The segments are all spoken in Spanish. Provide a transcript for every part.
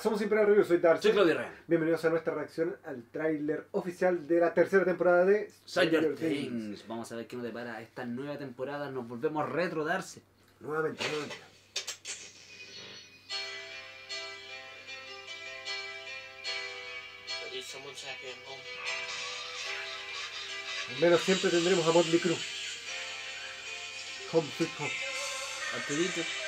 somos Imperial Review, soy Darcy. Soy Claudio Reyes. Bienvenidos a nuestra reacción al tráiler oficial de la tercera temporada de Stranger Things. Vamos a ver qué nos depara esta nueva temporada. Nos volvemos retro Darcy. Nuevamente, nuevamente. Al menos siempre tendremos a Motley Crue. Home Sweet Home.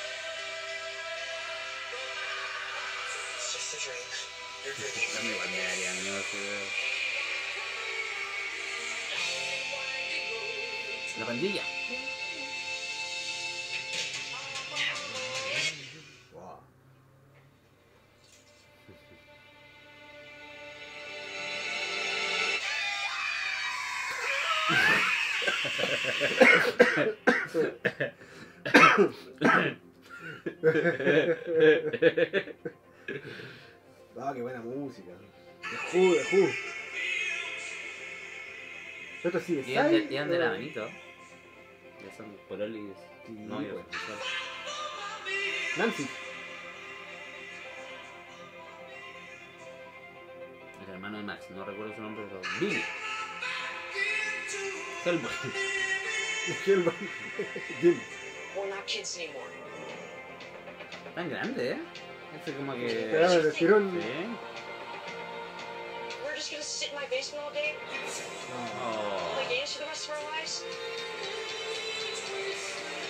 La pandilla. Wow. Ah, qué buena música. De Who, de Who. Esto sí es Y ande, y ande la manito. No. Nancy. El hermano de Max, no recuerdo su nombre, pero Billy. Hellboy. Hellboy. Jim. We're not kids anymore. Tan grande, ¿eh? Este como que. Pero el estirón. Sí. We're just gonna sit in my basement all day, Oh.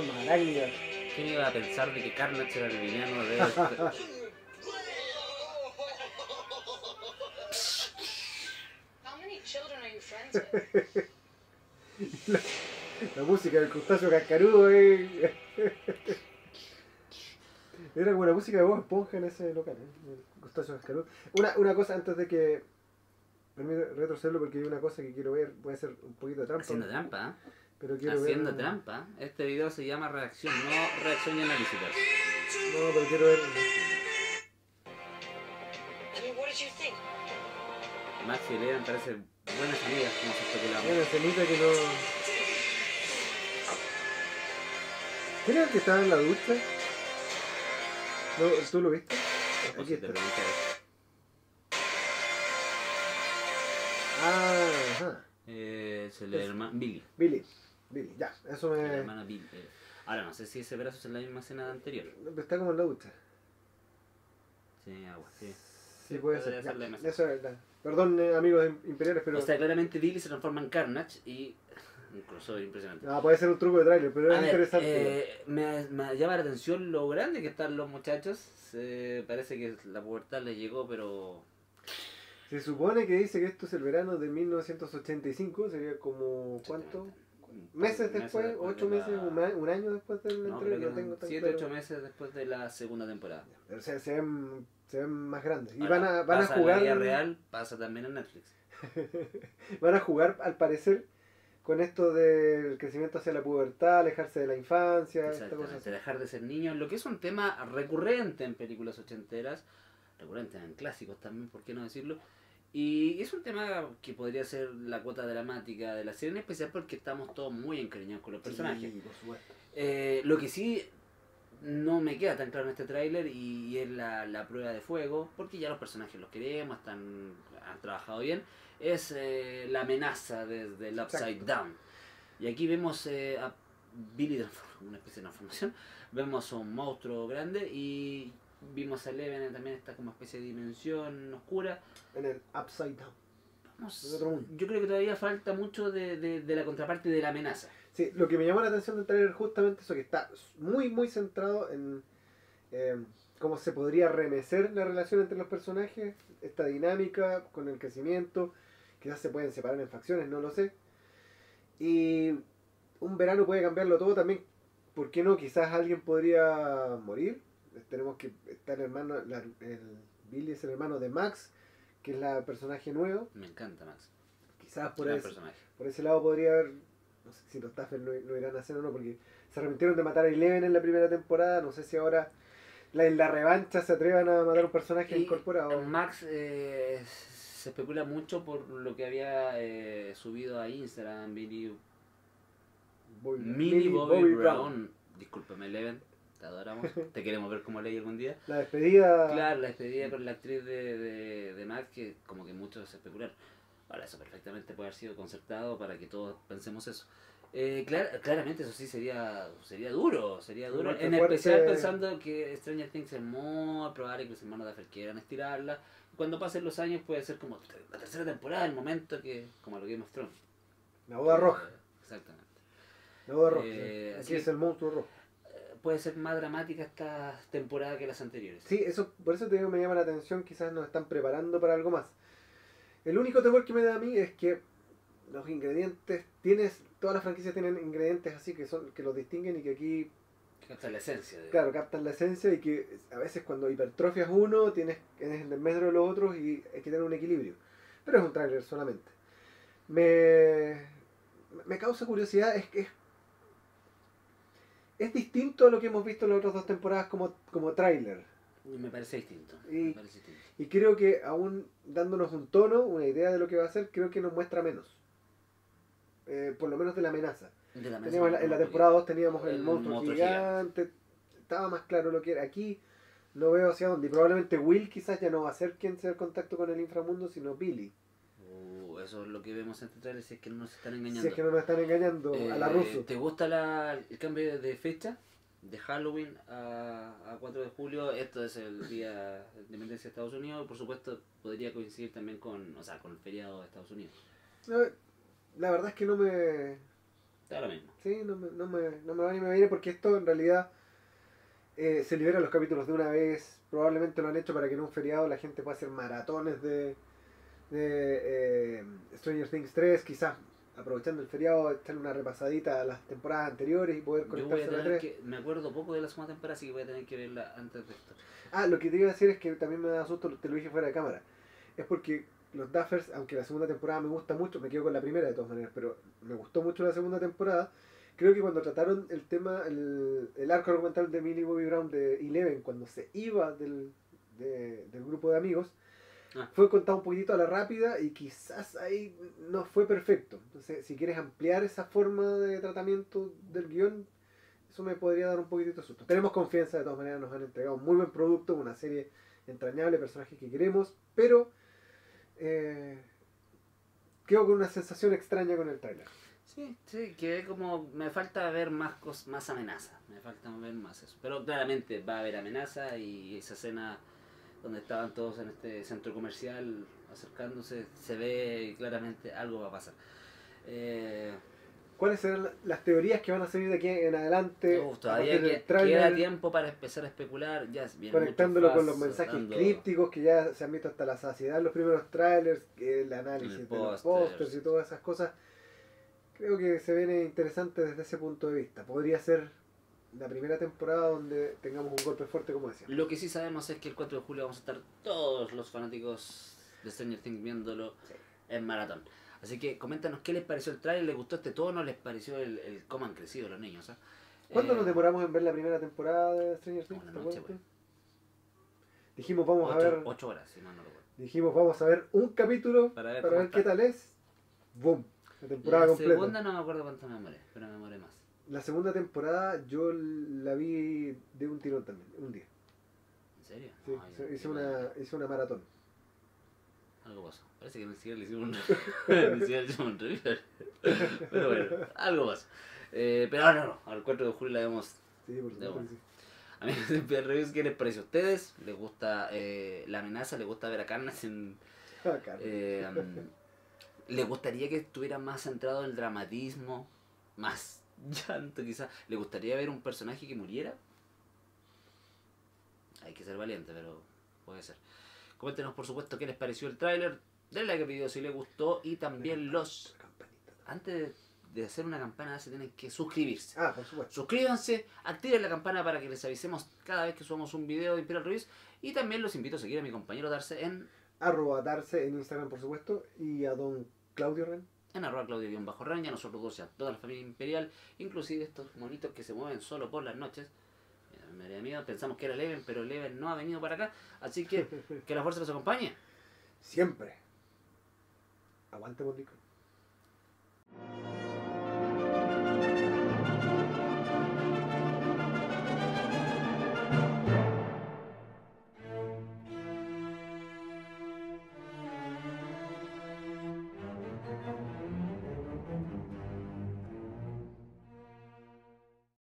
Forma arácnida. ¿Quién iba a pensar de que Carnage era el villano de? How many children are you friends with? La música del crustáceo cascarudo, eh. Era como la música de Bob Esponja en ese local, eh. El crustáceo cascarudo. Una, una cosa antes de que. Permítame retrocederlo porque hay una cosa que quiero ver. Puede ser un poquito de trampa. Haciendo trampa, Pero quiero Haciendo ver. trampa. Este video se llama reacción, no reacción y análisis. No, pero quiero ver. I mean, what did you think? Max y Lea me parecen buenas amigas, como se especulaba. Escenita que no. ¿Quién era el que estaba en la ducha? ¿No, ¿Tú lo viste? Aquí está. Ah, ajá. eh, es el hermano Billy. Billy. Billy, ya. Eso me. Billy. eh. Ahora no sé si ese brazo es en la misma escena anterior. Está como en la ducha. Sí, agua, sí. Sí, puede ser. Ya. Eso es verdad. Perdón, eh, amigos imperiales, pero. O sea, claramente Billy se transforma en Carnage y. Un crossover impresionante. No, puede ser un truco de trailer, pero es interesante. eh, me, me llama la atención lo grande que están los muchachos. Se parece que la pubertad les llegó, pero. Se supone que dice que esto es el verano de 1985, sería como. ¿Cuánto? ¿Meses después? ¿Ocho de meses? ¿Un, año después del No, No tengo tan 7, claro. 8 meses después de la segunda temporada. Pero se, se ven, se ven más grandes. Y van a, van a en jugar. la vida real, pasa también en Netflix. Van a jugar, al parecer, con esto del crecimiento hacia la pubertad, alejarse de la infancia, esta cosa Exactamente, así. dejar de ser niño, lo que es un tema recurrente en películas ochenteras, recurrente en clásicos también, por qué no decirlo. Y es un tema que podría ser la cuota dramática de la serie, en especial porque estamos todos muy encariñados con los personajes. Sí, por supuesto. Eh, lo que sí no me queda tan claro en este tráiler y, es la, la prueba de fuego, porque ya los personajes los queremos, están, han trabajado bien, es eh, la amenaza desde el Upside Exacto. Down. Y aquí vemos eh, a Billy una especie de transformación, vemos a un monstruo grande y vimos a Eleven en también esta como especie de dimensión oscura. En el Upside Down. Vamos, otro yo creo que todavía falta mucho de, de, de la contraparte de la amenaza. Sí, lo que me llamó la atención del trailer justamente eso, que está muy, muy centrado en eh, cómo se podría remecer la relación entre los personajes, esta dinámica con el crecimiento, quizás se pueden separar en facciones, no lo sé. Y un verano puede cambiarlo todo también, ¿por qué no? Quizás alguien podría morir. Tenemos que estar el hermano, la- el Billy es el hermano de Max, que es la personaje nuevo. Me encanta Max. Quizás por personaje. por ese lado podría haber, no sé si los Taffers lo, lo irán a hacer o no, porque se arrepintieron de matar a Eleven en la primera temporada, no sé si ahora la, en la revancha se atrevan a matar a un personaje Y incorporado. Max eh, se especula mucho por lo que había eh, subido a Instagram Billy Bobby- Millie Bobby, Brown. Discúlpame, Eleven, te adoramos. te queremos ver como ley algún día. La despedida. Claro, la despedida con la actriz de, de, de Max, que como que muchos especulan. Ahora, eso perfectamente puede haber sido concertado para que todos pensemos eso. Eh, clar- claramente eso sí sería sería duro, sería duro. En fuerte. especial pensando que Stranger Things es muy probable que los hermanos Duffer quieran estirarla. Cuando pasen los años puede ser como la tercera temporada, el momento que, como lo Game of Thrones. La boda roja. Eh, Exactamente. La boda roja. eh, Aquí así- es el monstruo rojo. Puede ser más dramática esta temporada que las anteriores. Sí, eso, por eso te digo, me llama la atención, quizás nos están preparando para algo más. El único temor que me da a mí es que los ingredientes, tienes, todas las franquicias tienen ingredientes así que son, que los distinguen y que aquí es la esencia. Claro, captan la esencia y que a veces cuando hipertrofias uno, tienes en el medio de los otros y hay que tener un equilibrio. Pero es un tráiler solamente. Me, me causa curiosidad, es que es, es distinto a lo que hemos visto en las otras dos temporadas como, como tráiler. Me parece distinto. Y- Me parece distinto. Y creo que aún dándonos un tono, una idea de lo que va a ser, creo que nos muestra menos. Eh, por lo menos de la amenaza. De la Teníamos en la, en la mesa, temporada 2 teníamos el, El monstruo, monstruo gigante, estaba más claro lo que era. Aquí no veo hacia dónde. Y probablemente Will quizás ya no va a ser quien sea el contacto con el inframundo, sino Billy. Uh, eso es lo que vemos en este trailer, si es que no nos están Si engañando. es que no nos están engañando a la Eh, ruso. ¿Te gusta la, el cambio de fecha? De Halloween a, a 4 de julio, esto es el día de independencia de Estados Unidos, por supuesto podría coincidir también con, o sea, con el feriado de Estados Unidos. No, la verdad es que no me, Da lo mismo. Sí, no me, no me, no me va ni me viene porque esto en realidad eh, se liberan los capítulos de una vez. Probablemente lo han hecho para que en un feriado la gente pueda hacer maratones de, de eh, Stranger Things 3, quizás aprovechando el feriado, echarle una repasadita a las temporadas anteriores y poder Yo voy a conectarse a la tener 3. que, me acuerdo poco de la segunda temporada, así que voy a tener que verla antes de esto. Ah, lo que te iba a decir es que también me da susto, te lo dije fuera de cámara. Es porque los Duffers, aunque la segunda temporada me gusta mucho, me quedo con la primera de todas maneras, pero me gustó mucho la segunda temporada. Creo que cuando trataron el tema, el, el arco argumental de Millie Bobby Brown de Eleven, cuando se iba del, de- del grupo de amigos, Ah. fue contado un poquitito a la rápida y quizás ahí no fue perfecto. Entonces, si quieres ampliar esa forma de tratamiento del guion, eso me podría dar un poquitito de susto. Tenemos confianza, de todas maneras, nos han entregado un muy buen producto, una serie entrañable, personajes que queremos, pero eh, quedo con una sensación extraña con el trailer. Sí, sí, que como me falta ver más cos, más amenaza, me falta ver más eso. Pero claramente va a haber amenaza y esa escena donde estaban todos en este centro comercial acercándose, se ve claramente algo va a pasar. Eh, ¿Cuáles serán la- las teorías que van a salir de aquí en adelante? uf, todavía que- queda tiempo para empezar a especular, ya conectándolo muchos con los mensajes soltando- crípticos que ya se han visto hasta la saciedad los primeros trailers, el análisis El de los póster. pósters y todas esas cosas. Creo que se viene interesante desde ese punto de vista. Podría ser la primera temporada donde tengamos un golpe fuerte, como decía. Lo que sí sabemos es que el 4 de julio vamos a estar todos los fanáticos de Stranger Things viéndolo en maratón. Así que coméntanos qué les pareció el trailer, les gustó este tono, les pareció el, el cómo han crecido los niños. ¿ah? ¿Cuándo Eh, nos demoramos en ver la primera temporada de Stranger Things? Una ¿Te noche, acuerdas? Dijimos vamos a ver, ocho horas, si no, no lo recuerdo. dijimos vamos a ver un capítulo Para ver para qué tal es. Boom, la temporada La completa. segunda no me acuerdo cuánto me demoré, pero me demoré más. La segunda temporada yo la vi de un tirón también, un día. ¿En serio? Sí, Ay, hice- hice una, hice una maratón. Algo pasó. Parece que ni siquiera le hicimos un, ni siquiera le hicimos un review. Pero bueno, algo pasó. Eh, pero no, no, al 4 de julio la vemos Sí, por supuesto sí. Amigos de Peer Reviews, ¿qué les parece a ustedes? ¿Les gusta eh, la amenaza? ¿Les gusta ver a Carnage en, Bacán. Eh, mm, ¿Le gustaría que estuviera más centrado en el dramatismo? Más llanto quizás. ¿Le gustaría ver un personaje que muriera? Hay que ser valiente, pero puede ser. Coméntenos por supuesto qué les pareció el tráiler. Denle like al video si les gustó y también los... Antes de, de hacer una campana se tienen que suscribirse. Ah, por supuesto. Suscríbanse, activen la campana para que les avisemos cada vez que subamos un video de Imperial Reviews. Y también los invito a seguir a mi compañero Darce en Arroba Darce en Instagram, por supuesto. Y a don Claudio Ren. En arroba claudio-raña, nosotros dos a toda la familia imperial, inclusive estos monitos que se mueven solo por las noches. Me daría miedo, pensamos que era Leven, pero Leven no ha venido para acá, así que que la fuerza los acompañe. Siempre. Aguante, Bondico.